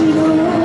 she don't